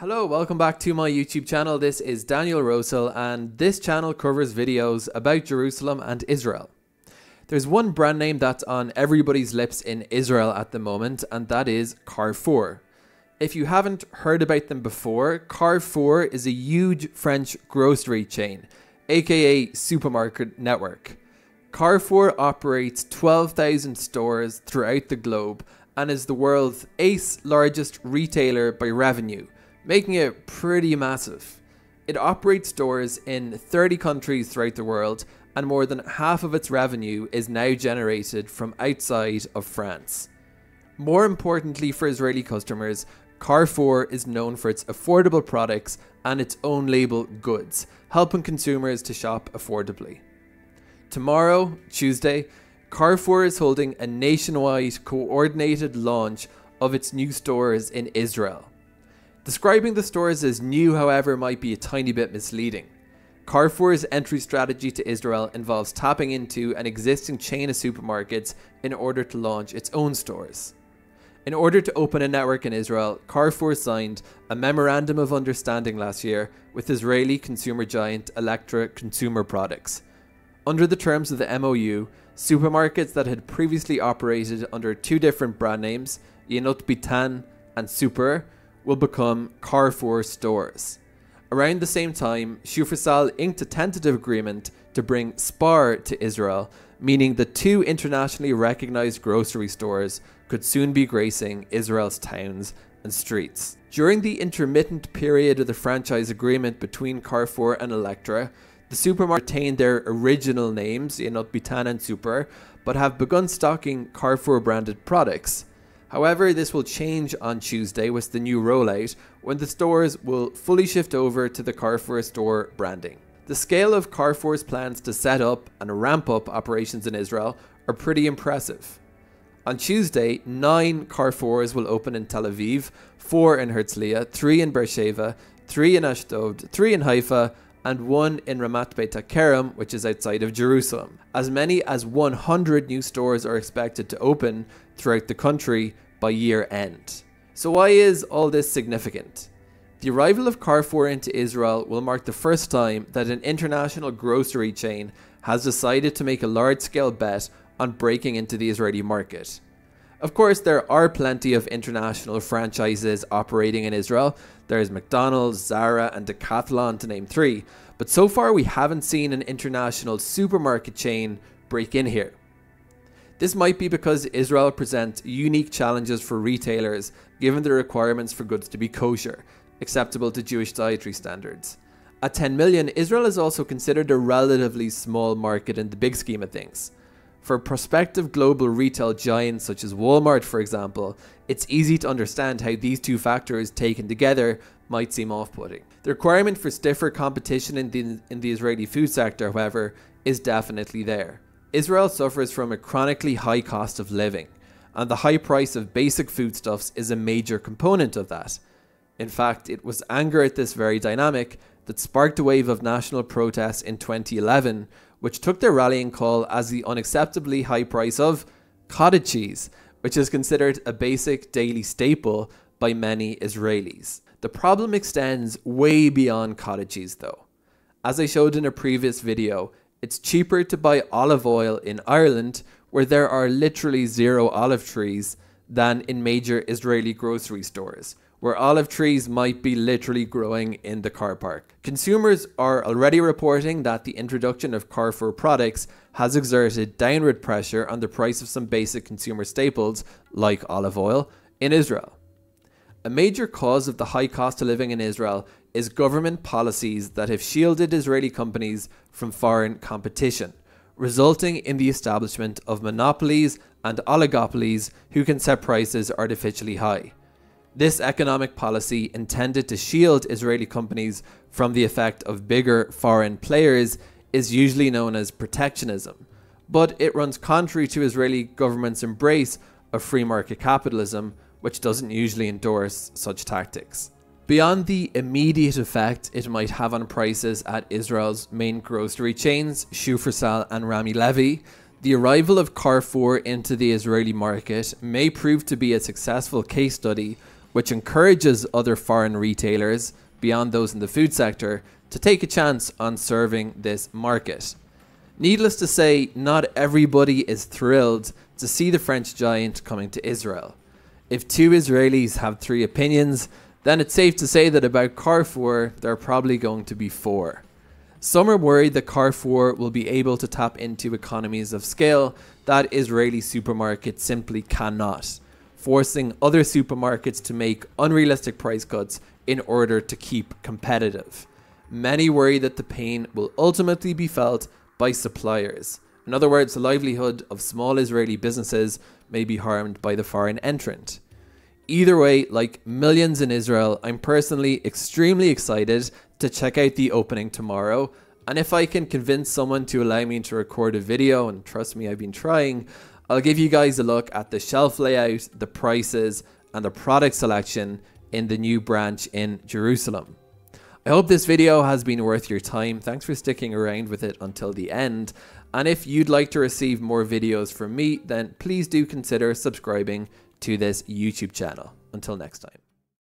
Hello, welcome back to my YouTube channel. This is Daniel Rosehill, and this channel covers videos about Jerusalem and Israel. There's one brand name that's on everybody's lips in Israel at the moment, and that is Carrefour. If you haven't heard about them before, Carrefour is a huge French grocery chain, aka supermarket network. Carrefour operates 12,000 stores throughout the globe and is the world's eighth largest retailer by revenue, making it pretty massive. It operates stores in 30 countries throughout the world, and more than half of its revenue is now generated from outside of France. More importantly for Israeli customers, Carrefour is known for its affordable products and its own label goods, helping consumers to shop affordably. Tomorrow, Tuesday, Carrefour is holding a nationwide coordinated launch of its new stores in Israel. Describing the stores as new, however, might be a tiny bit misleading. Carrefour's entry strategy to Israel involves tapping into an existing chain of supermarkets in order to launch its own stores. In order to open a network in Israel, Carrefour signed a memorandum of understanding last year with Israeli consumer giant Electra Consumer Products. Under the terms of the MOU, supermarkets that had previously operated under two different brand names, Yenot Bitan and Super, will become Carrefour stores. Around the same time, Shufersal inked a tentative agreement to bring Spar to Israel, meaning the two internationally recognized grocery stores could soon be gracing Israel's towns and streets. During the intermittent period of the franchise agreement between Carrefour and Electra, the supermarket retained their original names, Yenot Bitan and Super, but have begun stocking Carrefour branded products. However, this will change on Tuesday with the new rollout when the stores will fully shift over to the Carrefour store branding. The scale of Carrefour's plans to set up and ramp up operations in Israel are pretty impressive. On Tuesday, nine Carrefours will open in Tel Aviv, four in Herzliya, three in Beersheba, three in Ashdod, three in Haifa, and one in Ramat Beit HaKerem, which is outside of Jerusalem. As many as 100 new stores are expected to open throughout the country by year end. So, why is all this significant? The arrival of Carrefour into Israel will mark the first time that an international grocery chain has decided to make a large scale bet on breaking into the Israeli market. Of course, there are plenty of international franchises operating in Israel. There's McDonald's, Zara, and Decathlon to name three. But so far, we haven't seen an international supermarket chain break in here. This might be because Israel presents unique challenges for retailers given the requirements for goods to be kosher, acceptable to Jewish dietary standards. At 10 million, Israel is also considered a relatively small market in the big scheme of things. For prospective global retail giants such as Walmart, for example, it's easy to understand how these two factors taken together might seem off putting. The requirement for stiffer competition in the, in the Israeli food sector, however, is definitely there. Israel suffers from a chronically high cost of living, and the high price of basic foodstuffs is a major component of that. In fact, it was anger at this very dynamic that sparked a wave of national protests in 2011, which took their rallying call as the unacceptably high price of cottage cheese, which is considered a basic daily staple by many Israelis. The problem extends way beyond cottage cheese though. As I showed in a previous video, it's cheaper to buy olive oil in Ireland, where there are literally zero olive trees, than in major Israeli grocery stores, where olive trees might be literally growing in the car park. Consumers are already reporting that the introduction of Carrefour products has exerted downward pressure on the price of some basic consumer staples, like olive oil, in Israel. A major cause of the high cost of living in Israel is government policies that have shielded Israeli companies from foreign competition, resulting in the establishment of monopolies and oligopolies who can set prices artificially high. This economic policy, intended to shield Israeli companies from the effect of bigger foreign players, is usually known as protectionism, but it runs contrary to Israeli government's embrace of free market capitalism, which doesn't usually endorse such tactics. Beyond the immediate effect it might have on prices at Israel's main grocery chains, Shufersal and Rami Levy, the arrival of Carrefour into the Israeli market may prove to be a successful case study which encourages other foreign retailers, beyond those in the food sector, to take a chance on serving this market. Needless to say, not everybody is thrilled to see the French giant coming to Israel. If two Israelis have three opinions, then it's safe to say that about Carrefour, there are probably going to be four. Some are worried that Carrefour will be able to tap into economies of scale that Israeli supermarkets simply cannot, forcing other supermarkets to make unrealistic price cuts in order to keep competitive. Many worry that the pain will ultimately be felt by suppliers. In other words, the livelihood of small Israeli businesses may be harmed by the foreign entrant. Either way, like millions in Israel, I'm personally extremely excited to check out the opening tomorrow. And if I can convince someone to allow me to record a video, and trust me, I've been trying, I'll give you guys a look at the shelf layout, the prices, and the product selection in the new branch in Jerusalem. I hope this video has been worth your time. Thanks for sticking around with it until the end. And if you'd like to receive more videos from me, then please do consider subscribing to this YouTube channel. Until next time.